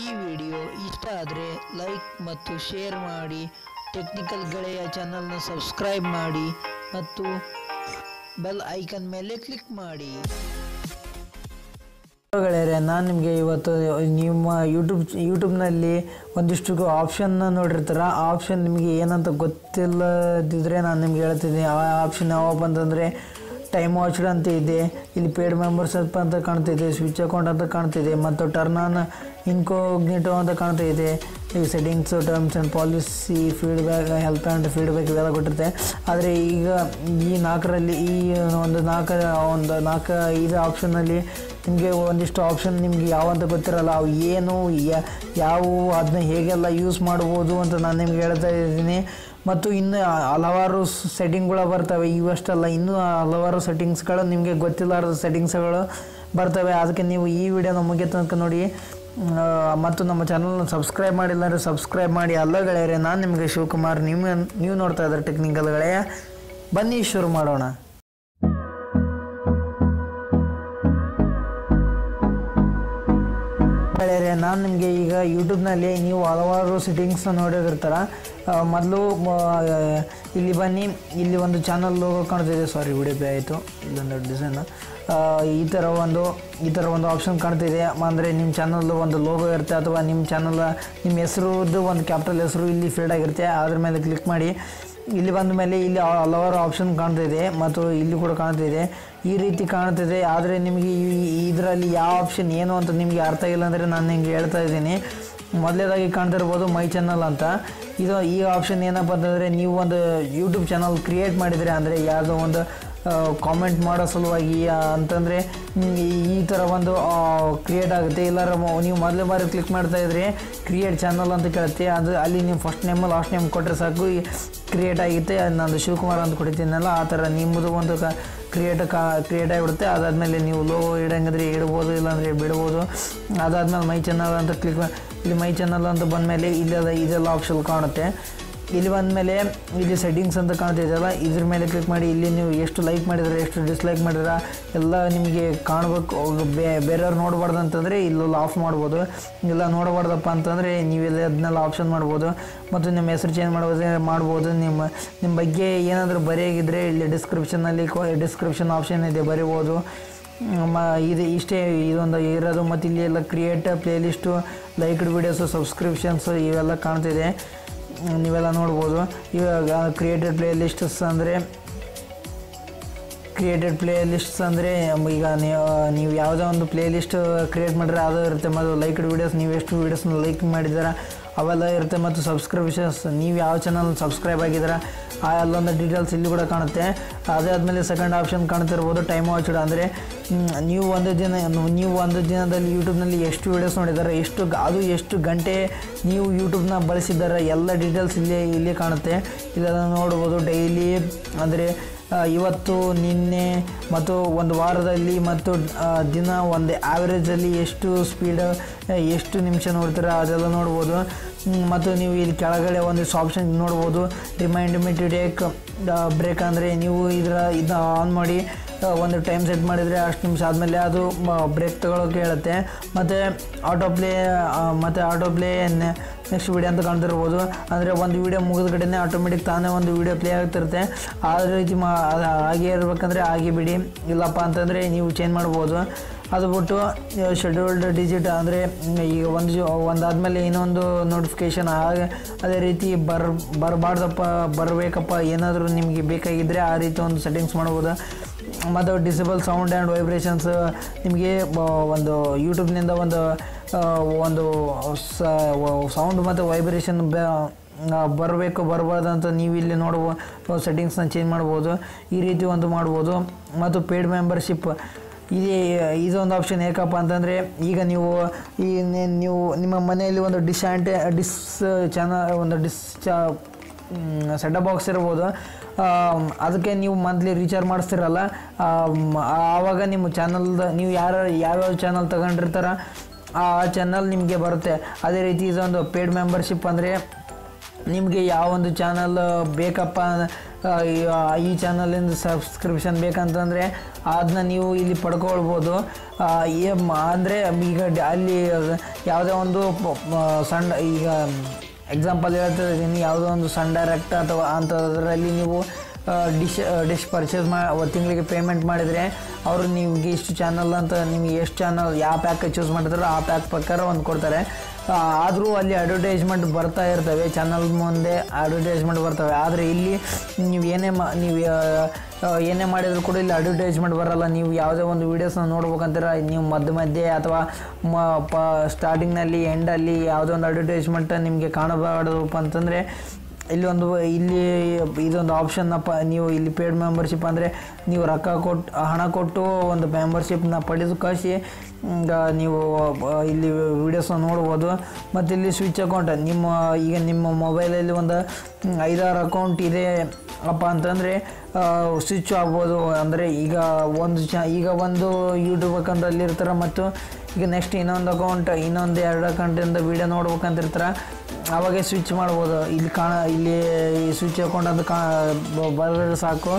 ಈ ವಿಡಿಯೋ ಇಷ್ಟ ಆದರೆ ಲೈಕ್ ಮತ್ತು ಶೇರ್ ಮಾಡಿ ಟೆಕ್ನಿಕಲ್ ಗೆಳೆಯ ಚಾನಲ್ನ ಸಬ್ಸ್ಕ್ರೈಬ್ ಮಾಡಿ ಮತ್ತು ಬೆಲ್ ಐಕನ್ ಮೇಲೆ ಕ್ಲಿಕ್ ಮಾಡಿ. ಗೆಳೆಯರೆ, ನಾನು ನಿಮಗೆ ಇವತ್ತು ನಿಮ್ಮ ಯೂಟ್ಯೂಬ್ ಯೂಟ್ಯೂಬ್ನಲ್ಲಿ ಒಂದಿಷ್ಟು ಆಪ್ಷನ್ನ ನೋಡಿರ್ತಾರೆ? ಆ ಆಪ್ಷನ್ ನಿಮಗೆ ಏನಂತ ಗೊತ್ತಿಲ್ಲದಿದ್ದರೆ ನಾನು ನಿಮ್ಗೆ ಹೇಳ್ತಿದ್ದೀನಿ. ಆ ಆಪ್ಷನ್ ಯಾವಪ್ಪ ಅಂತಂದರೆ ಟೈಮ್ ವಾಚ್ಡ್ ಅಂತ ಇದೆ ಇಲ್ಲಿ ಪೇಡ್ ಮೆಂಬರ್ಸ್ ಅಂತ ಕಾಣ್ತಿದೆ ಸ್ವಿಚ್ ಅಕೌಂಟ್ ಅಂತ ಕಾಣ್ತಿದೆ, ಮತ್ತು ಟರ್ನ್ ಆನ್ ಇನ್ಕೋಗ್ನಿಟೋ ಅಂತ ಕಾಣ್ತಾ ಇದೆ ಈ settings terms and policy feedback help and feedback ಇವೆಲ್ಲ ಕೊಟ್ಟಿರುತ್ತೆ. ಆದರೆ ಈಗ ಈ ನಾಲ್ಕರಲ್ಲಿ, ಈ ಒಂದು ನಾಲ್ಕು ಒಂದು ನಾಲ್ಕು, ಐದು ಆಪ್ಷನ್ನಲ್ಲಿ ನಿಮಗೆ ಒಂದಿಷ್ಟು ಆಪ್ಷನ್ ನಿಮಗೆ ಯಾವ ಅಂತ ಗೊತ್ತಿರಲ್ಲ, ಅವು ಏನು, ಯಾ- ಯಾವುವು ಅದನ್ನ ಹೇಗೆಲ್ಲ ಯೂಸ್ ಮಾಡ್ಬೋದು ಅಂತ ನಾನು ನಿಮ್ಗೆ ಹೇಳ್ತಾ ಇದ್ದೀನಿ. ಮತ್ತು ಇನ್ನು ಹಲವಾರು ಸೆಟ್ಟಿಂಗ್ಗಳು ಬರ್ತವೆ. ಇವಷ್ಟಲ್ಲ, ಇನ್ನೂ ಹಲವಾರು ಸೆಟ್ಟಿಂಗ್ಸ್ಗಳು ನಿಮಗೆ ಗೊತ್ತಿಲ್ಲಾರದ ಸೆಟ್ಟಿಂಗ್ಸ್ಗಳು ಬರ್ತವೆ. ಅದಕ್ಕೆ ನೀವು ಈ ವಿಡಿಯೋನ ಮುಗಿಯ ತನಕ ನೋಡಿ. ಮತ್ತು ನಮ್ಮ ಚಾನಲ್ನ ಸಬ್ಸ್ಕ್ರೈಬ್ ಮಾಡಿಲ್ಲ ಸಬ್ಸ್ಕ್ರೈಬ್ ಮಾಡಿ. ಅಲ್ಲ ಗೆಳೆಯರೆ, ನಾನು ನಿಮಗೆ ಶಿವಕುಮಾರ್. ನಿಮ್ಮ, ನೀವು ನೋಡ್ತಾ ಇದ್ದಾರೆ ಟೆಕ್ನಿಕಲ್ ಗೆಳೆಯ. ಬನ್ನಿ ಶುರು ಮಾಡೋಣ. ಗೆಳೆಯರೆ ನಾನು ನಿಮಗೆ ಈಗ ಯೂಟ್ಯೂಬ್ನಲ್ಲಿ ನೀವು ಹಲವಾರು ಸೆಟ್ಟಿಂಗ್ಸ್ನ ನೋಡಿರ್ತಾರ. ಮೊದಲು ಇಲ್ಲಿ ಬನ್ನಿ, ಇಲ್ಲಿ ಒಂದು ಚಾನಲ್ ಲೋಗೋ ಕಾಣ್ತಿದೆ ಸಾರಿ ಪ್ಲೇ ಆಯಿತು. ಇಲ್ಲೊಂದು ಡಿಸೈನ್ ಈ ಥರ ಒಂದು, ಈ ಥರ ಒಂದು ಆಪ್ಷನ್ ಕಾಣ್ತಿದೆ ಅಂದರೆ ನಿಮ್ಮ ಚಾನಲ್ಲು ಒಂದು ಲೋಗೋ ಇರುತ್ತೆ, ಅಥವಾ ನಿಮ್ಮ ಚಾನಲ್ ನಿಮ್ಮ ಹೆಸರುದು ಒಂದು ಕ್ಯಾಪಿಟಲ್ ಹೆಸರು ಇಲ್ಲಿ ಫೀಲ್ಡ್ ಆಗಿರುತ್ತೆ. ಅದ್ರ ಮೇಲೆ ಕ್ಲಿಕ್ ಮಾಡಿ. ಇಲ್ಲಿ ಬಂದ ಮೇಲೆ ಇಲ್ಲಿ ಹಲವಾರು ಆಪ್ಷನ್ ಕಾಣ್ತಿದೆ ಮತ್ತು ಇಲ್ಲಿ ಕೂಡ ಕಾಣ್ತಿದೆ ಈ ರೀತಿ ಕಾಣ್ತಿದೆ ಆದರೆ ನಿಮಗೆ ಇದರಲ್ಲಿ ಯಾವ ಆಪ್ಷನ್ ಏನು ಅಂತ ನಿಮಗೆ ಅರ್ಥ ಇಲ್ಲ ಅಂದರೆ ನಾನು ನಿಮಗೆ ಹೇಳ್ತಾ ಇದ್ದೀನಿ. ಮೊದಲೇದಾಗಿ ಕಾಣ್ತಿರ್ಬೋದು ಮೈ ಚಾನಲ್ ಅಂತ. ಇದು ಈ ಆಪ್ಷನ್ ಏನಪ್ಪ ಅಂತಂದರೆ ನೀವು ಒಂದು ಯೂಟ್ಯೂಬ್ ಚಾನಲ್ ಕ್ರಿಯೇಟ್ ಮಾಡಿದರೆ ಅಂದರೆ ಯಾವುದೋ ಒಂದು ಕಾಮೆಂಟ್ ಮಾಡೋ ಸಲುವಾಗಿ ಅಂತಂದರೆ ಈ ಥರ ಒಂದು ಕ್ರಿಯೇಟ್ ಆಗುತ್ತೆ. ಇಲ್ಲಾರ ನೀವು ಮೊದಲೇ ಬಾರಿ ಕ್ಲಿಕ್ ಮಾಡ್ತಾ ಇದ್ರೆ ಕ್ರಿಯೇಟ್ ಚಾನಲ್ ಅಂತ ಕೇಳುತ್ತೆ. ಅದು ಅಲ್ಲಿ ನೀವು ಫಸ್ಟ್ ನೇಮ್ ಲಾಸ್ಟ್ ನೇಮ್ ಕೊಟ್ಟರೆ ಸಾಕು ಕ್ರಿಯೇಟ್ ಆಗುತ್ತೆ ನಂದು ಶಿವಕುಮಾರ್ ಅಂತ ಕೊಡ್ತೀನಲ್ಲ ಆ ಥರ ನಿಮ್ಮದು ಒಂದು ಕ ಕ್ರಿಯೇಟ್ ಕಾ ಕ್ರಿಯೇಟ್ ಆಗಿಬಿಡುತ್ತೆ. ಅದಾದಮೇಲೆ ನೀವು ಲೋ ಇಡಂಗಿದ್ರೆ ಇಡ್ಬೋದು, ಇಲ್ಲಾಂದರೆ ಬಿಡ್ಬೋದು. ಅದಾದಮೇಲೆ ಮೈ ಚಾನಲ್ ಅಂತ ಕ್ಲಿಕ್ ಇಲ್ಲಿ ಮೈ ಚಾನಲ್ ಅಂತ ಬಂದಮೇಲೆ ಇಲ್ಲೆಲ್ಲ ಇದೆಲ್ಲ ಆಪ್ಷನ್ ಕಾಣುತ್ತೆ. ಇಲ್ಲಿ ಬಂದಮೇಲೆ ಇಲ್ಲಿ ಸೆಟ್ಟಿಂಗ್ಸ್ ಅಂತ ಕಾಣ್ತಿದೆಯಲ್ಲ ಇದ್ರ ಮೇಲೆ ಕ್ಲಿಕ್ ಮಾಡಿ ಇಲ್ಲಿ ನೀವು ಎಷ್ಟು ಲೈಕ್ ಮಾಡಿದ್ರೆ, ಎಷ್ಟು ಡಿಸ್ಲೈಕ್ ಮಾಡಿದ್ರೆ ಎಲ್ಲ ನಿಮಗೆ ಕಾಣಬೇಕು. ಬೇರೆಯವ್ರು ನೋಡಬಾರ್ದು ಅಂತಂದರೆ ಇಲ್ಲೆಲ್ಲ ಆಫ್ ಮಾಡ್ಬೋದು. ಇಲ್ಲ ನೋಡಬಾರ್ದಪ್ಪ ಅಂತಂದರೆ ನೀವೆಲ್ಲ ಅದನ್ನೆಲ್ಲ ಆಪ್ಷನ್ ಮಾಡ್ಬೋದು. ಮತ್ತು ನಿಮ್ಮ ಹೆಸರು ಚೇಂಜ್ ಮಾಡ್ಬೋದು ಮಾಡ್ಬೋದು. ನಿಮ್ಮ ನಿಮ್ಮ ಬಗ್ಗೆ ಏನಾದರೂ ಬರೆಯಾಗಿದ್ದರೆ ಇಲ್ಲಿ ಡಿಸ್ಕ್ರಿಪ್ಷನಲ್ಲಿ ಡಿಸ್ಕ್ರಿಪ್ಷನ್ ಆಪ್ಷನ್ ಇದೆ, ಬರೀಬೋದು. ಮ, ಇದು ಇಷ್ಟೇ, ಇದೊಂದು ಇರೋದು. ಮತ್ತು ಇಲ್ಲಿ ಎಲ್ಲ create playlist liked videos subscriptions ಇವೆಲ್ಲ ಕಾಣ್ತಿದೆ. ನೀವೆಲ್ಲ ನೋಡ್ಬೋದು. ಇವಾಗ ಕ್ರಿಯೇಟೆಡ್ ಪ್ಲೇ ಲಿಸ್ಟ್ಸ್ ಅಂದರೆ ಕ್ರಿಯೇಟೆಡ್ ಪ್ಲೇ ಲಿಸ್ಟ್ಸ್ ಅಂದರೆ ಈಗ ನೀವು ನೀವು ಯಾವುದೋ ಒಂದು ಪ್ಲೇ ಲಿಸ್ಟ್ ಕ್ರಿಯೇಟ್ ಮಾಡಿದ್ರೆ ಅದು ಇರುತ್ತೆ, ಮತ್ತು ಲೈಕ್ಡ್ ವೀಡಿಯೋಸ್ ನೀವು ಎಷ್ಟು ವೀಡಿಯೋಸ್ನ ಲೈಕ್ ಮಾಡಿದ್ದೀರ, ಅವೆಲ್ಲ ಇರುತ್ತೆ, ಮತ್ತು ಸಬ್ಸ್ಕ್ರಿಪ್ಷನ್ಸ್ ನೀವು ಯಾವ ಚಾನಲ್ ಸಬ್ಸ್ಕ್ರೈಬ್ ಆಗಿದ್ದೀರಾ, ಆ ಎಲ್ಲೊಂದು ಡೀಟೇಲ್ಸ್ ಇಲ್ಲಿ ಕೂಡ ಕಾಣುತ್ತೆ. ಅದೇ ಆದಮೇಲೆ ಸೆಕೆಂಡ್ ಆಪ್ಷನ್ ಕಾಣ್ತಿರ್ಬೋದು ಟೈಮ್ ವಾಚ್ಡ್ ಅಂದರೆ ನೀವು ಒಂದು ದಿನ, ನೀವು ಒಂದು ದಿನದಲ್ಲಿ ಯೂಟ್ಯೂಬ್ನಲ್ಲಿ ಎಷ್ಟು ವೀಡಿಯೋಸ್ ನೋಡಿದ್ದಾರೆ, ಎಷ್ಟು ಅದು ಎಷ್ಟು ಗಂಟೆ ನೀವು ಯೂಟ್ಯೂಬ್ನ ಬಳಸಿದ್ದಾರೆ, ಎಲ್ಲ ಡೀಟೇಲ್ಸ್ ಇಲ್ಲಿ ಇಲ್ಲಿ ಕಾಣುತ್ತೆ. ಇದನ್ನು ನೋಡ್ಬೋದು ಡೈಲಿ ಅಂದರೆ ಇವತ್ತು, ನಿನ್ನೆ ಮತ್ತು ಒಂದು ವಾರದಲ್ಲಿ ಮತ್ತು ದಿನ ಒಂದು ಆ್ಯಾವ್ರೇಜಲ್ಲಿ ಎಷ್ಟು ಸ್ಪೀಡ್ ಎಷ್ಟು ನಿಮಿಷ ನೋಡ್ತೀರ ಅದೆಲ್ಲ ನೋಡ್ಬೋದು. ಮತ್ತು ನೀವು ಇಲ್ಲಿ ಕೆಳಗಡೆ ಒಂದು ಆಪ್ಷನ್ ನೋಡ್ಬೋದು. Remind me to take break ಅಂದರೆ ನೀವು ಇದರ, ಇದನ್ನ ಆನ್ ಮಾಡಿ ಒಂದು ಟೈಮ್ ಸೆಟ್ ಮಾಡಿದರೆ ಅಷ್ಟು ನಿಮಿಷ ಆದಮೇಲೆ ಅದು ಬ್ರೇಕ್ ತಗೊಳ್ಳೋಕೆ ಹೇಳುತ್ತೆ. ಮತ್ತು ಆಟೋ ಪ್ಲೇ ಮತ್ತು ಆಟೋ ಪ್ಲೇ ನೆಕ್ಸ್ಟ್ ವೀಡಿಯೋ ಅಂತ ಕಾಣ್ತಿರ್ಬೋದು ಅಂದರೆ ಒಂದು ವೀಡಿಯೋ ಮುಗಿದ ಕಡೆನೇ ಆಟೋಮೆಟಿಕ್ ತಾನೇ ಒಂದು ವೀಡಿಯೋ ಪ್ಲೇ ಆಗ್ತಿರುತ್ತೆ. ಆ ರೀತಿ ಮಾ ಹಾಗೆ ಇರಬೇಕಂದ್ರೆ ಹಾಗೆ ಬಿಡಿ. ಇಲ್ಲಪ್ಪ ಅಂತಂದರೆ ನೀವು ಚೇಂಜ್ ಮಾಡ್ಬೋದು. ಅದು ಬಿಟ್ಟು ಶೆಡ್ಯೂಲ್ಡ್ ಡಿಜಿಟ್ ಅಂದರೆ ಈಗ ಒಂದು ಒಂದಾದಮೇಲೆ ಇನ್ನೊಂದು ನೋಟಿಫಿಕೇಷನ್ ಹಾಗೆ ಅದೇ ರೀತಿ ಬರ್, ಬರಬಾರ್ದಪ್ಪ, ಬರಬೇಕಪ್ಪ, ಏನಾದರೂ ನಿಮಗೆ ಬೇಕಾಗಿದ್ದರೆ ಆ ರೀತಿ ಒಂದು ಸೆಟ್ಟಿಂಗ್ಸ್ ಮಾಡ್ಬೋದು. ಮತ್ತು ಡಿಸೇಬಲ್ ಸೌಂಡ್ ಆ್ಯಂಡ್ ವೈಬ್ರೇಷನ್ಸ್ ನಿಮಗೆ ಒಂದು ಯೂಟ್ಯೂಬ್ನಿಂದ ಒಂದು ಒಂದು ಸೌಂಡ್ ಮತ್ತು ವೈಬ್ರೇಷನ್ ಬರಬೇಕು, ಬರಬಾರ್ದು ಅಂತ ನೀವು ಇಲ್ಲಿ ನೋಡುವ ಸೆಟ್ಟಿಂಗ್ಸ್ನ ಚೇಂಜ್ ಮಾಡ್ಬೋದು, ಈ ರೀತಿ ಒಂದು ಮಾಡ್ಬೋದು, ಮತ್ತು ಪೇಯ್ಡ್ ಮೆಂಬರ್ಶಿಪ್. ಇದೇ, ಇದೊಂದು ಆಪ್ಷನ್ ಏಕಪ್ಪ ಅಂತಂದರೆ, ಈಗ ನೀವು, ಈ ನೀವು ನಿಮ್ಮ ಮನೆಯಲ್ಲಿ ಒಂದು ಡಿಶ್ ಆ್ಯಂಟೆ ಡಿಸ್ ಚಾನ ಒಂದು ಡಿಸ್ ಚಾ ಸೆಟಪ್ ಬಾಕ್ಸ್ ಇರ್ಬೋದು ಅದಕ್ಕೆ ನೀವು ಮಂತ್ಲಿ ರೀಚಾರ್ಜ್ ಮಾಡಿಸ್ತಿರಲ್ಲ ಆವಾಗ ನಿಮ್ಮ ಚಾನಲ್ದ ನೀವು ಯಾರು ಯಾವ್ಯಾವ ಚಾನಲ್ ತಗೊಂಡಿರ್ತಾರ, ಆ ಚಾನಲ್ ನಿಮಗೆ ಬರುತ್ತೆ. ಅದೇ ರೀತಿ ಇದೊಂದು ಪೇಡ್ ಮೆಂಬರ್ಶಿಪ್ ಅಂದರೆ ನಿಮಗೆ ಯಾವ ಒಂದು ಚಾನಲ್ ಬೇಕಪ್ಪ ಈ- ಚಾನಲಿಂದ ಸಬ್ಸ್ಕ್ರಿಪ್ಷನ್ ಬೇಕಂತಂದರೆ ಅದನ್ನ ನೀವು ಇಲ್ಲಿ ಪಡ್ಕೊಳ್ಬೋದು. ಅಂದರೆ ಈಗ ಅಲ್ಲಿ ಯಾವುದೇ ಒಂದು ಸಣ್ಣ ಈಗ ಎಕ್ಸಾಂಪಲ್ ಹೇಳ್ತಾ ಇದ್ದೀನಿ ಯಾವುದೋ ಒಂದು ಸನ್ ಡೈರೆಕ್ಟ್ ಅಥವಾ ಅಂಥದ್ರಲ್ಲಿ ನೀವು ಡಿಶ್ ಡಿಶ್ ಪರ್ಚೇಸ್ ಮಾ ತಿಂಗಳಿಗೆ ಪೇಮೆಂಟ್ ಮಾಡಿದರೆ ಅವರು ನಿಮಗೆ ಇಷ್ಟು ಚಾನಲ್ ಅಂತ, ನಿಮಗೆ ಎಷ್ಟು ಚಾನಲ್ ಯಾವ ಪ್ಯಾಕ್ ಚೂಸ್ ಮಾಡಿದ್ರೆ ಆ ಪ್ಯಾಕ್ ಪ್ರಕಾರ ಒಂದು ಕೊಡ್ತಾರೆ. ಆದರೂ ಅಲ್ಲಿ ಅಡ್ವರ್ಟೈಸ್ಮೆಂಟ್ ಬರ್ತಾ ಇರ್ತವೆ ಚಾನಲ್ ಮುಂದೆ ಅಡ್ವರ್ಟೈಸ್ಮೆಂಟ್ ಬರ್ತವೆ. ಆದರೆ ಇಲ್ಲಿ ನೀವು ಏನೇ ಮಾ, ನೀವು ಏನೇ ಮಾಡಿದರೂ ಕೂಡ ಇಲ್ಲಿ ಅಡ್ವರ್ಟೈಸ್ಮೆಂಟ್ ಬರಲ್ಲ. ನೀವು ಯಾವುದೇ ಒಂದು ವೀಡಿಯೋಸ್ನ ನೋಡ್ಬೇಕಂತೀರ, ನೀವು ಮಧ್ಯ ಮಧ್ಯೆ ಅಥವಾ ಮ, ಪ ಸ್ಟಾರ್ಟಿಂಗ್ನಲ್ಲಿ ಎಂಡಲ್ಲಿ ಯಾವುದೋ ಒಂದು ಅಡ್ವರ್ಟೈಸ್ಮೆಂಟ್ ನಿಮಗೆ ಕಾಣಬಾರ್ದಪ್ಪ ಅಂತಂದರೆ ಇಲ್ಲಿ ಒಂದು ಇಲ್ಲಿ ಇದೊಂದು ಆಪ್ಷನ್ನಪ್ಪ ನೀವು ಇಲ್ಲಿ ಪೇಡ್ ಮೆಂಬರ್ಶಿಪ್ ಅಂದರೆ ನೀವು ರೊಕ್ಕ ಕೊಟ್ಟು ಹಣ ಕೊಟ್ಟು ಒಂದು ಮೆಂಬರ್ಶಿಪ್ನ ಪಡೆದು ಕಳಿಸಿ ನೀವು ಇಲ್ಲಿ ವೀಡಿಯೋಸ್ನ ನೋಡ್ಬೋದು. ಮತ್ತು ಇಲ್ಲಿ ಸ್ವಿಚ್ ಅಕೌಂಟ್ ನಿಮ್ಮ, ಈಗ ನಿಮ್ಮ ಮೊಬೈಲಲ್ಲಿ ಒಂದು ಐದಾರು ಅಕೌಂಟ್ ಇದೆ. ಅಪ್ಪ ಅಂತಂದರೆ ಸ್ವಿಚ್ ಆಗ್ಬೋದು. ಅಂದರೆ ಈಗ ಒಂದು ಚ ಈಗ ಒಂದು ಯೂಟ್ಯೂಬ್ ಅಕೌಂಟ್ ಅಲ್ಲಿರ್ತಾರೆ ಮತ್ತು ಈಗ ನೆಕ್ಸ್ಟ್ ಇನ್ನೊಂದು ಅಕೌಂಟ್ ಇನ್ನೊಂದು ಎರಡು ಅಕೌಂಟಿಂದ ವೀಡಿಯೋ ನೋಡ್ಬೇಕಂತ ಅವಾಗೆ ಸ್ವಿಚ್ ಮಾಡ್ಬೋದು. ಇಲ್ಲಿ ಕಾಣ ಇಲ್ಲಿ ಸ್ವಿಚ್ ಅಂತ ಕಾ ಬರೋದ್ರೆ ಸಾಕು.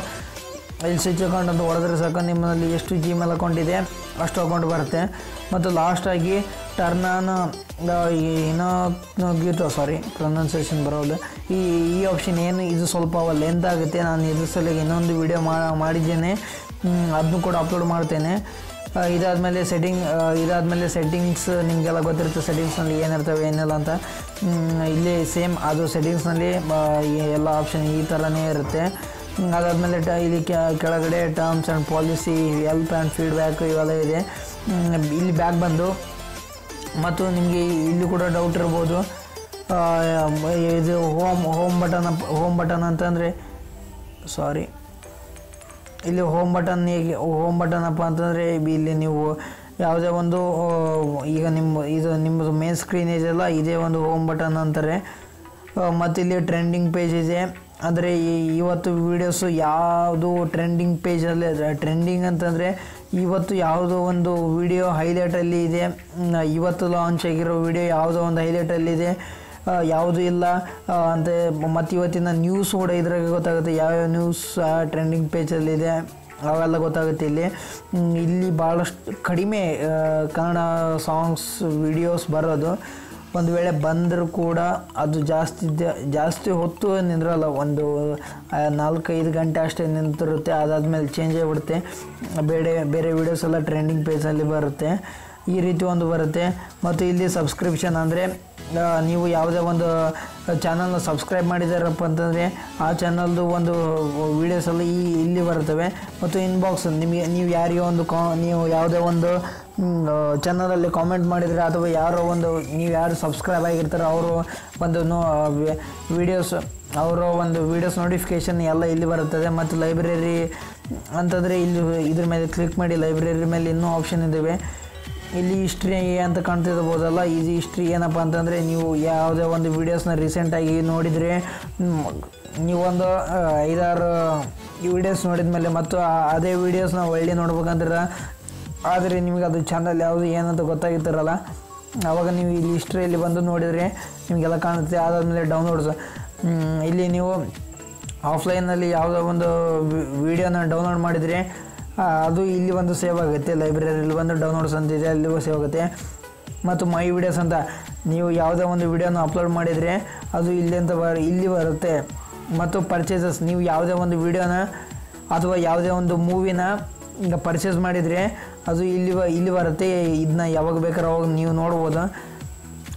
ಇಲ್ಲಿ ಸ್ವಿಚ್ ಅಕೌಂಟ್ ಹೊಡೆದ್ರೆ ಸಾಕು. ನಿಮ್ಮಲ್ಲಿ ಎಷ್ಟು ಜಿಮೇಲ್ ಅಕೌಂಟ್ ಇದೆ ಅಷ್ಟು ಅಕೌಂಟ್ ಬರುತ್ತೆ. ಮತ್ತು ಲಾಸ್ಟಾಗಿ ಟರ್ನ್ ಆನ್ ಇನ್ನೋ ಸಾರಿ ಪ್ರೊನೌನ್ಸಿಯೇಷನ್ ಬರೋದು. ಈ ಈ ಆಪ್ಷನ್ ಏನು ಇದು ಸ್ವಲ್ಪ ಲೆಂತ್ ಆಗುತ್ತೆ. ನಾನು ಇದ್ರ ಸಲಿಗೆ ಇನ್ನೊಂದು ವಿಡಿಯೋ ಮಾಡಿದ್ದೇನೆ. ಅದನ್ನು ಕೂಡ ಅಪ್ಲೋಡ್ ಮಾಡ್ತೇನೆ. ಇದಾದಮೇಲೆ ಸೆಟ್ಟಿಂಗ್ ಇದಾದಮೇಲೆ ಸೆಟ್ಟಿಂಗ್ಸ್ ನಿಮಗೆಲ್ಲ ಗೊತ್ತಿರುತ್ತೆ ಸೆಟ್ಟಿಂಗ್ಸ್ನಲ್ಲಿ ಏನಿರ್ತವೆ ಏನಿಲ್ಲ ಅಂತ. ಇಲ್ಲಿ ಸೇಮ್ ಅದು ಸೆಟ್ಟಿಂಗ್ಸ್ನಲ್ಲಿ ಎಲ್ಲ ಆಪ್ಷನ್ ಈ ಥರನೇ ಇರುತ್ತೆ. ಅದಾದಮೇಲೆ ಟ, ಇಲ್ಲಿ ಕೆಳಗಡೆ terms and policy help and feedback ಇವೆಲ್ಲ ಇದೆ. ಇಲ್ಲಿ ಬ್ಯಾಕ್ ಬಂದು, ಮತ್ತು ನಿಮಗೆ ಇಲ್ಲಿ ಕೂಡ ಡೌಟ್ ಇರ್ಬೋದು. ಇದು home home button home button ಅಂತಂದರೆ ಸಾರಿ ಇಲ್ಲಿ ಹೋಮ್ ಬಟನ್ ಹೇಗೆ ಹೋಮ್ ಬಟನ್ ಅಪ್ಪ ಅಂತಂದರೆ ಇಲ್ಲಿ ನೀವು ಯಾವುದೇ ಒಂದು ಈಗ ನಿಮ್ಮ, ಇದು ನಿಮ್ಮದು ಮೇನ್ ಸ್ಕ್ರೀನ್ ಇದೆಯಲ್ಲ ಇದೇ ಒಂದು ಹೋಮ್ ಬಟನ್ ಅಂತಾರೆ. ಮತ್ತು ಇಲ್ಲಿ ಟ್ರೆಂಡಿಂಗ್ ಪೇಜ್ ಇದೆ. ಅಂದರೆ ಇವತ್ತು ವೀಡಿಯೋಸು ಯಾವುದು ಟ್ರೆಂಡಿಂಗ್ ಪೇಜಲ್ಲಿ ಟ್ರೆಂಡಿಂಗ್ ಅಂತಂದರೆ ಇವತ್ತು ಯಾವುದೋ ಒಂದು ವಿಡಿಯೋ ಹೈಲೈಟಲ್ಲಿ ಇದೆ. ಇವತ್ತು ಲಾಂಚ್ ಆಗಿರೋ ವಿಡಿಯೋ ಯಾವುದೋ ಒಂದು ಹೈಲೈಟಲ್ಲಿದೆ ಯಾವುದು ಇಲ್ಲ. ಅಂತೆ ಮತ್ತು ಇವತ್ತಿನ ನ್ಯೂಸ್ ಕೂಡ ಇದ್ರಾಗೆ ಗೊತ್ತಾಗುತ್ತೆ. ಯಾವ್ಯಾವ ನ್ಯೂಸ್ ಟ್ರೆಂಡಿಂಗ್ ಪೇಜಲ್ಲಿದೆ ಅವೆಲ್ಲ ಗೊತ್ತಾಗುತ್ತೆ ಇಲ್ಲಿ. ಇಲ್ಲಿ ಭಾಳಷ್ಟು ಕಡಿಮೆ ಕನ್ನಡ ಸಾಂಗ್ಸ್ ವಿಡಿಯೋಸ್ ಬರೋದು. ಒಂದು ವೇಳೆ ಬಂದರೂ ಕೂಡ ಅದು ಜಾಸ್ತಿ ಜಾಸ್ತಿ ಹೊತ್ತು ನಿಂದ್ರಲ್ಲ, ಒಂದು ನಾಲ್ಕೈದು ಗಂಟೆ ಅಷ್ಟೇ ನಿಂತಿರುತ್ತೆ. ಅದಾದಮೇಲೆ ಚೇಂಜ್ ಆಗಿಬಿಡುತ್ತೆ. ಬೇರೆ ಬೇರೆ ವೀಡಿಯೋಸ್ ಎಲ್ಲ ಟ್ರೆಂಡಿಂಗ್ ಪೇಜಲ್ಲಿ ಬರುತ್ತೆ. ಈ ರೀತಿ ಒಂದು ಬರುತ್ತೆ. ಮತ್ತು ಇಲ್ಲಿ ಸಬ್ಸ್ಕ್ರಿಪ್ಷನ್ ಅಂದರೆ ನೀವು ಯಾವುದೇ ಒಂದು ಚಾನಲ್ನ ಸಬ್ಸ್ಕ್ರೈಬ್ ಮಾಡಿದಾರಪ್ಪ ಅಂತಂದರೆ, ಆ ಚಾನಲ್ದು ಒಂದು ವೀಡಿಯೋಸಲ್ಲಿ ಈ ಇಲ್ಲಿ ಬರ್ತವೆ ಮತ್ತು ಇನ್ಬಾಕ್ಸ್ ನಿಮಗೆ, ನೀವು ಯಾರಿಗೋ ಒಂದು ಕಾ, ನೀವು ಯಾವುದೇ ಒಂದು ಚಾನಲಲ್ಲಿ ಕಾಮೆಂಟ್ ಮಾಡಿದರೆ ಅಥವಾ ಯಾರೋ ಒಂದು, ನೀವು ಯಾರು ಸಬ್ಸ್ಕ್ರೈಬ್ ಆಗಿರ್ತಾರೋ ಅವರು ಒಂದು ವೀಡಿಯೋಸ್ ಅವರ ಒಂದು ವೀಡಿಯೋಸ್ ನೋಟಿಫಿಕೇಷನ್ ಎಲ್ಲ ಇಲ್ಲಿ ಬರುತ್ತದೆ. ಮತ್ತು ಲೈಬ್ರರಿ ಅಂತಂದರೆ ಇಲ್ಲಿ ಇದ್ರ ಮೇಲೆ ಕ್ಲಿಕ್ ಮಾಡಿ ಲೈಬ್ರರಿ ಮೇಲೆ ಇನ್ನೂ ಆಪ್ಷನ್ ಇದ್ದಾವೆ. ಇಲ್ಲಿ ಹಿಸ್ಟ್ರಿ ಅಂತ ಕಾಣ್ತಿರ್ಬೋದಲ್ಲ? ಇದು ಹಿಸ್ಟ್ರಿ ಏನಪ್ಪ ಅಂತಂದರೆ ನೀವು ಯಾವುದೇ ಒಂದು ವೀಡಿಯೋಸ್ನ ರೀಸೆಂಟಾಗಿ ನೋಡಿದರೆ ನೀವೊಂದು ಐದಾರು ವೀಡಿಯೋಸ್ ನೋಡಿದ ಮೇಲೆ ಮತ್ತು ಅದೇ ವೀಡಿಯೋಸ್ನ ಒಳ್ಳೆ ನೋಡ್ಬೇಕಂದ್ರೆ ಆದರೆ ನಿಮಗೆ ಅದು ಚಾನಲ್ ಯಾವುದು ಏನಂತ ಗೊತ್ತಾಗಿರ್ತಾರಲ್ಲ? ಆವಾಗ ನೀವು ಇಲ್ಲಿ ಹಿಸ್ಟ್ರಿಯಲ್ಲಿ ಬಂದು ನೋಡಿದರೆ ನಿಮಗೆಲ್ಲ ಕಾಣುತ್ತೆ. ಅದಾದಮೇಲೆ ಡೌನ್ಲೋಡ್ಸ್ ಇಲ್ಲಿ ನೀವು ಆಫ್ಲೈನಲ್ಲಿ ಯಾವುದೋ ಒಂದು ವಿಡಿಯೋನ ಡೌನ್ಲೋಡ್ ಮಾಡಿದರೆ ಅದು ಇಲ್ಲಿ ಒಂದು ಸೇವ್ ಆಗುತ್ತೆ ಲೈಬ್ರರಿಯಲ್ಲಿ ಬಂದು ಡೌನ್ಲೋಡ್ಸ್ ಅಂತ ಇದೆ, ಅಲ್ಲಿಗೂ ಸೇವ್ ಆಗುತ್ತೆ. ಮತ್ತು ಮೈ ವಿಡಿಯೋಸ್ ಅಂತ, ನೀವು ಯಾವುದೇ ಒಂದು ವಿಡಿಯೋನ ಅಪ್ಲೋಡ್ ಮಾಡಿದರೆ ಅದು ಇಲ್ಲಿ ಅಂತ ಇಲ್ಲಿ ಬರುತ್ತೆ. ಮತ್ತು ಪರ್ಚೇಸಸ್ ನೀವು ಯಾವುದೇ ಒಂದು ವಿಡಿಯೋನ ಅಥವಾ ಯಾವುದೇ ಒಂದು ಮೂವಿನ ಈಗ ಪರ್ಚೇಸ್ ಮಾಡಿದರೆ ಅದು ಇಲ್ಲಿ ಇಲ್ಲಿ ಬರುತ್ತೆ. ಇದನ್ನ ಯಾವಾಗ ಬೇಕಾದ್ರೆ ಅವಾಗ ನೀವು ನೋಡ್ಬೋದು.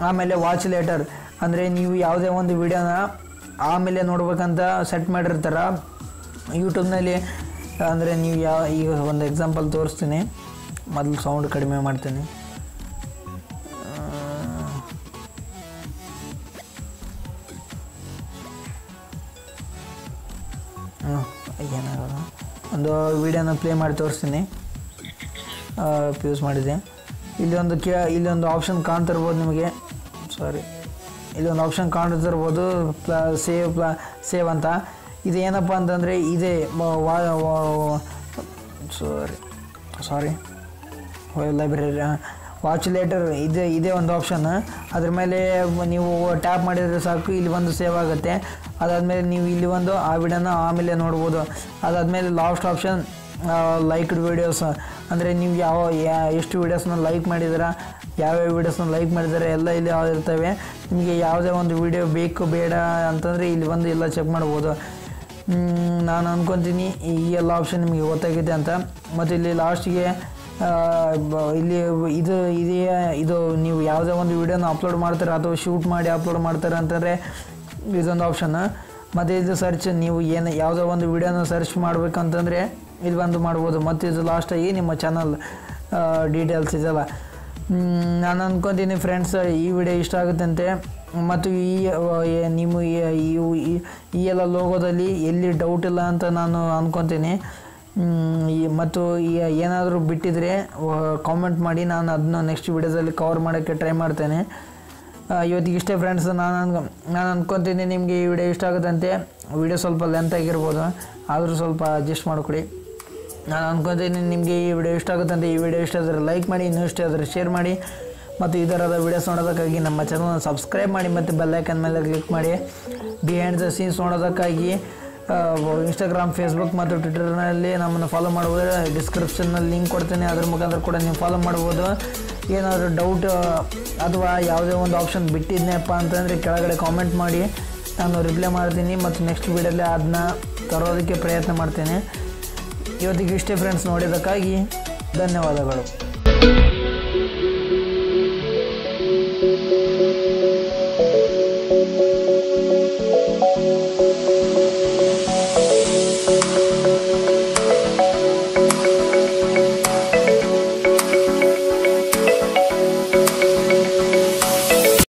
ಆಮೇಲೆ ವಾಚ್ ಲೇಟರ್ ಅಂದರೆ ನೀವು ಯಾವುದೇ ಒಂದು ವಿಡಿಯೋನ ಆಮೇಲೆ ನೋಡ್ಬೇಕಂತ ಸೆಟ್ ಮಾಡಿರ್ತಾರ. ಯೂಟ್ಯೂಬ್ನಲ್ಲಿ ಅಂದರೆ ನೀವು ಯಾವ ಈಗ ಒಂದು ಎಕ್ಸಾಂಪಲ್ ತೋರಿಸ್ತೀನಿ. ಮೊದಲು ಸೌಂಡ್ ಕಡಿಮೆ ಮಾಡ್ತೀನಿ. ಹ್ಞೂ ಏನಾಗಲ್ಲ. ಒಂದು ವಿಡಿಯೋನ ಪ್ಲೇ ಮಾಡಿ ತೋರಿಸ್ತೀನಿ. ಯೂಸ್ ಮಾಡಿದೆ. ಇಲ್ಲಿ ಒಂದು ಕೇ ಇಲ್ಲಿ ಒಂದು ಆಪ್ಷನ್ ಕಾಣ್ತಿರ್ಬೋದು ನಿಮಗೆ. ಸಾರಿ ಇಲ್ಲಿ ಒಂದು ಆಪ್ಷನ್ ಕಾಣ್ತಿರ್ಬೋದು ಪ್ಲಾ ಸೇವ್ ಪ್ಲಾ ಸೇವ್ ಅಂತ. ಇದು ಏನಪ್ಪ ಅಂತಂದರೆ ಇದೇ sorry sorry library watch later ಇದೆ, ಇದೇ ಒಂದು ಆಪ್ಷನ್ ಅದ್ರ ಮೇಲೆ ನೀವು ಟ್ಯಾಪ್ ಮಾಡಿದರೆ ಸಾಕು, ಇಲ್ಲಿ ಬಂದು ಸೇವ್ ಆಗುತ್ತೆ. ಅದಾದಮೇಲೆ ನೀವು ಇಲ್ಲಿ ಒಂದು ಆ ವಿಡಿಯೋನ ಆಮೇಲೆ ನೋಡ್ಬೋದು. ಅದಾದಮೇಲೆ ಲಾಸ್ಟ್ ಆಪ್ಷನ್ ಲೈಕ್ಡ್ ವೀಡಿಯೋಸ್ ಅಂದರೆ ನೀವು ಯಾವ ಎಷ್ಟು ವೀಡಿಯೋಸ್ನ ಲೈಕ್ ಮಾಡಿದ್ದೀರಾ ಯಾವ್ಯಾವ ವೀಡಿಯೋಸ್ನ ಲೈಕ್ ಮಾಡಿದ್ದಾರೆ, ಎಲ್ಲ ಇಲ್ಲಿ ಇರ್ತವೆ. ನಿಮಗೆ ಯಾವುದೇ ಒಂದು ವಿಡಿಯೋ ಬೇಕು, ಬೇಡ ಅಂತಂದರೆ ಇಲ್ಲಿ ಬಂದು ಎಲ್ಲ ಚೆಕ್ ಮಾಡ್ಬೋದು. ನಾನು ಅಂದ್ಕೊತೀನಿ ಈ ಎಲ್ಲ ಆಪ್ಷನ್ ನಿಮಗೆ ಗೊತ್ತಾಗಿದೆ ಅಂತ. ಮತ್ತು ಇಲ್ಲಿ ಲಾಸ್ಟಿಗೆ ಇಲ್ಲಿ ಇದು, ಇದೇ, ಇದು ನೀವು ಯಾವುದೇ ಒಂದು ವಿಡಿಯೋನ ಅಪ್ಲೋಡ್ ಮಾಡ್ತಾರೆ ಅಥವಾ ಶೂಟ್ ಮಾಡಿ ಅಪ್ಲೋಡ್ ಮಾಡ್ತಾರೆ ಅಂತಂದರೆ ಇದೊಂದು ಆಪ್ಷನ್ ಮತ್ತು ಇದು ಸರ್ಚ್ ನೀವು ಏನು ಯಾವುದೋ ಒಂದು ವಿಡಿಯೋನ ಸರ್ಚ್ ಮಾಡಬೇಕಂತಂದರೆ ಇದು ಬಂದು ಮಾಡ್ಬೋದು. ಮತ್ತು ಇದು ಲಾಸ್ಟಾಗಿ ನಿಮ್ಮ ಚಾನಲ್ ಡೀಟೇಲ್ಸ್ ಇದೆಲ್ಲ ನಾನು ಅಂದ್ಕೊತೀನಿ ಫ್ರೆಂಡ್ಸ್ ಈ ವಿಡಿಯೋ ಇಷ್ಟ ಆಗುತ್ತಂತೆ. ಮತ್ತು ಈ ನಿಮ್ಮ ಈ- ಎಲ್ಲ ಲೋಗೋದಲ್ಲಿ ಎಲ್ಲಿ ಡೌಟ್ ಇಲ್ಲ ಅಂತ ನಾನು ಅಂದ್ಕೊತೀನಿ ಮತ್ತು ಏನಾದರೂ ಬಿಟ್ಟಿದ್ರೆ ಕಾಮೆಂಟ್ ಮಾಡಿ ನಾನು ಅದನ್ನ ನೆಕ್ಸ್ಟ್ ವಿಡಿಯೋದಲ್ಲಿ ಕವರ್ ಮಾಡೋಕ್ಕೆ ಟ್ರೈ ಮಾಡ್ತೇನೆ. ಇವತ್ತಿಗೆ ಇಷ್ಟೇ ಫ್ರೆಂಡ್ಸ್ ನಾನು ಅನ್ಕೊ, ನಾನು ಅಂದ್ಕೊತೀನಿ ನಿಮಗೆ ಈ ವಿಡಿಯೋ ಇಷ್ಟ ಆಗುತ್ತಂತೆ. ವಿಡಿಯೋ ಸ್ವಲ್ಪ ಲೆಂತ್ ಆಗಿರ್ಬೋದು. ಆದರೂ ಸ್ವಲ್ಪ ಅಡ್ಜಸ್ಟ್ ಮಾಡ್ಕೊಡಿ. ನಾನು ಅನ್ಕೊತೀನಿ ನಿಮಗೆ ಈ ವಿಡಿಯೋ ಇಷ್ಟ ಆಗುತ್ತಂತೆ ಈ ವಿಡಿಯೋ ಇಷ್ಟ ಆದರೆ ಲೈಕ್ ಮಾಡಿ, ಇನ್ನೂ ಇಷ್ಟ ಆದರೆ ಶೇರ್ ಮಾಡಿ. ಮತ್ತು ಈ ಥರದ ವಿಡಿಯೋಸ್ ನೋಡೋದಕ್ಕಾಗಿ ನಮ್ಮ ಚಾನಲ್ನ ಸಬ್ಸ್ಕ್ರೈಬ್ ಮಾಡಿ ಮತ್ತು ಬೆಲ್ಲೈಕನ್ ಮೇಲೆ ಕ್ಲಿಕ್ ಮಾಡಿ. ಬಿಹೈಂಡ್ ದ ಸೀನ್ಸ್ ನೋಡೋದಕ್ಕಾಗಿ ಇನ್ಸ್ಟಾಗ್ರಾಮ್ ಫೇಸ್ಬುಕ್ ಮತ್ತು ಟ್ವಿಟರ್ನಲ್ಲಿ ನಮ್ಮನ್ನು ಫಾಲೋ ಮಾಡ್ಬೋದು. ಡಿಸ್ಕ್ರಿಪ್ಷನ್ನಲ್ಲಿ ಲಿಂಕ್ ಕೊಡ್ತೇನೆ. ಅದ್ರ ಮುಖಾಂತರ ಕೂಡ ನೀವು ಫಾಲೋ ಮಾಡ್ಬೋದು. ಏನಾದರೂ ಡೌಟ್ ಅಥವಾ ಯಾವುದೇ ಒಂದು ಆಪ್ಷನ್ ಬಿಟ್ಟಿದ್ನಪ್ಪ ಅಂತಂದರೆ ಕೆಳಗಡೆ ಕಾಮೆಂಟ್ ಮಾಡಿ. ನಾನು ರಿಪ್ಲೈ ಮಾಡ್ತೀನಿ ಮತ್ತು ನೆಕ್ಸ್ಟ್ ವೀಡಿಯೋಲ್ಲಿ ಅದನ್ನ ತರೋದಕ್ಕೆ ಪ್ರಯತ್ನ ಮಾಡ್ತೇನೆ. ಇವತ್ತಿಗೆ ಇಷ್ಟೇ ಫ್ರೆಂಡ್ಸ್ ನೋಡಿದ್ದಕ್ಕಾಗಿ ಧನ್ಯವಾದಗಳು.